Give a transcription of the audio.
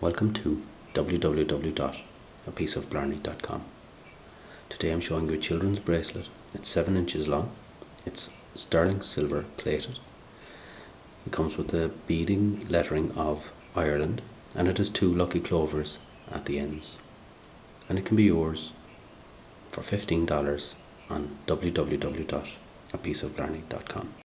Welcome to www.apieceofblarney.com. Today I'm showing you a children's bracelet. It's 7 inches long. It's sterling silver plated. It comes with the beading lettering of Ireland and it has two lucky clovers at the ends. And it can be yours for $15 on www.apieceofblarney.com.